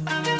Bye.